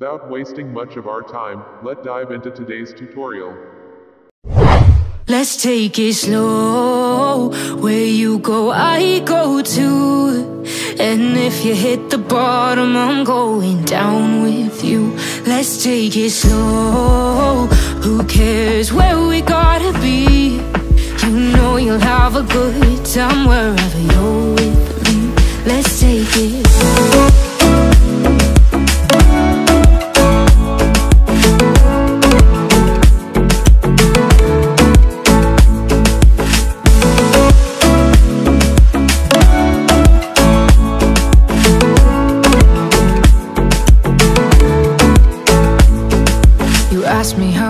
Without wasting much of our time, let's dive into today's tutorial. Let's take it slow. Where you go, I go too. And if you hit the bottom, I'm going down with you. Let's take it slow. Who cares where we gotta be? You know you'll have a good time wherever you're with me. Let's take it.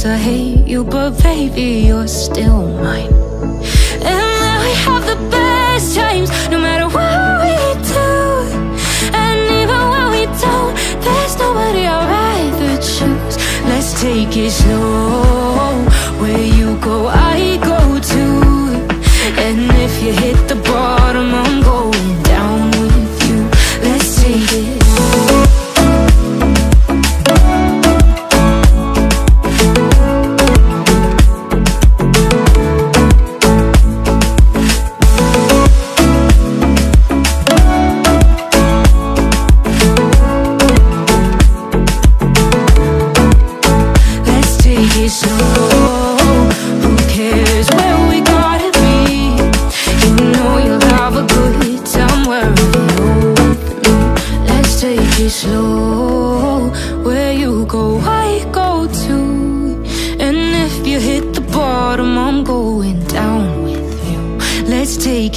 days I hate you, but baby, you're still mine. And now we have the best times, no matter what we do. And even when we don't, there's nobody I'd rather choose. Let's take it slow. Where you go, I go too. And if you hit the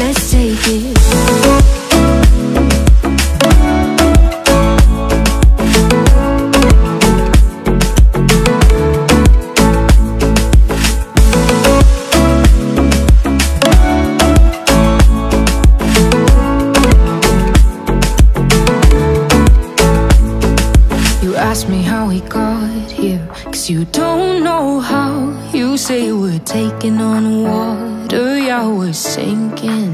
Let's take it. You ask me how we got here, cause you don't know how. You say we're taking on water, yeah, we're sinking.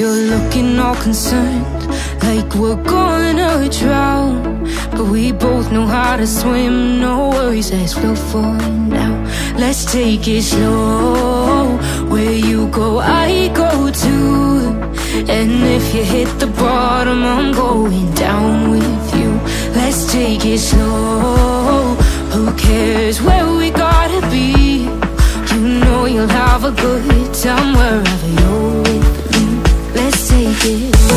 You're looking all concerned, like we're gonna drown. But we both know how to swim, no worries, go for it now. Let's take it slow. Where you go, I go too. And if you hit the bottom, I'm going down with you. Let's take it slow. Who cares where we gotta be? You know you'll have a good time wherever days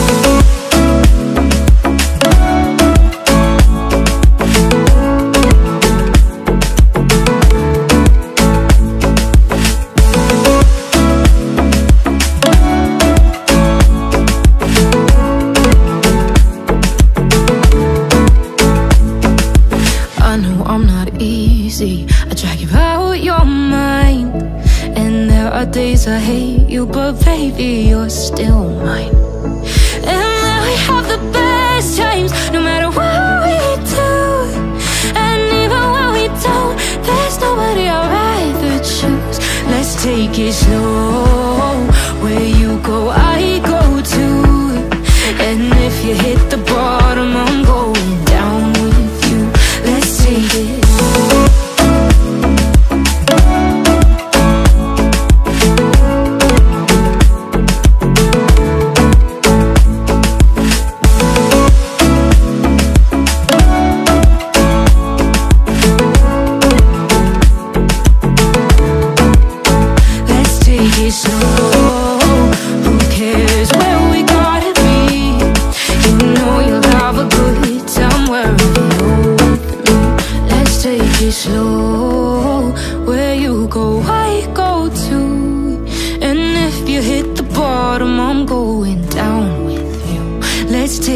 days I hate you, but baby, you're still mine. Best times, no matter what we do. And even when we don't, there's nobody I'd rather choose. Let's take it slow.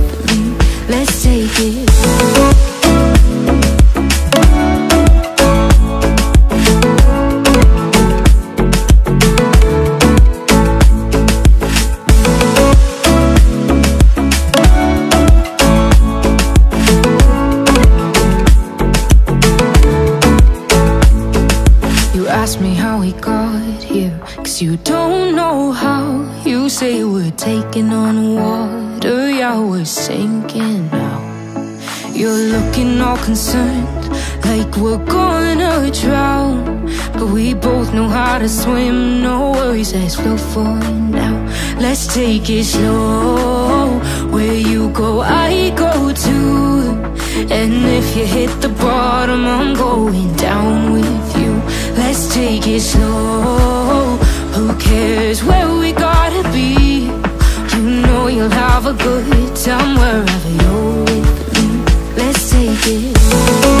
me. Let's take it. You ask me how we got here, cause you don't know how. You say we're taking on water, yeah, we're sinking now. You're looking all concerned, like we're gonna drown. But we both know how to swim, no worries, let's go for it now. Let's take it slow. Where you go, I go too. And if you hit the bottom, I'm going down with you. Let's take it slow. Who cares where we gotta be? You'll have a good time wherever you're with me. Let's take it.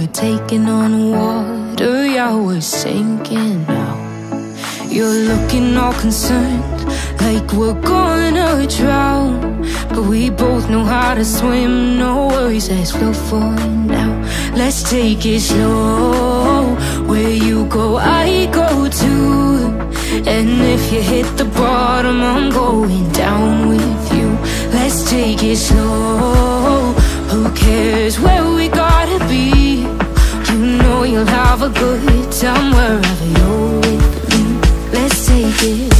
we're taking on water Yeah, we're sinking now You're looking all concerned Like we're gonna drown. But we both know how to swim No worries, let's go for now. Let's take it slow Where you go, I go too. And if you hit the bottom I'm going down with you. Let's take it slow good time wherever you're with me. Let's take it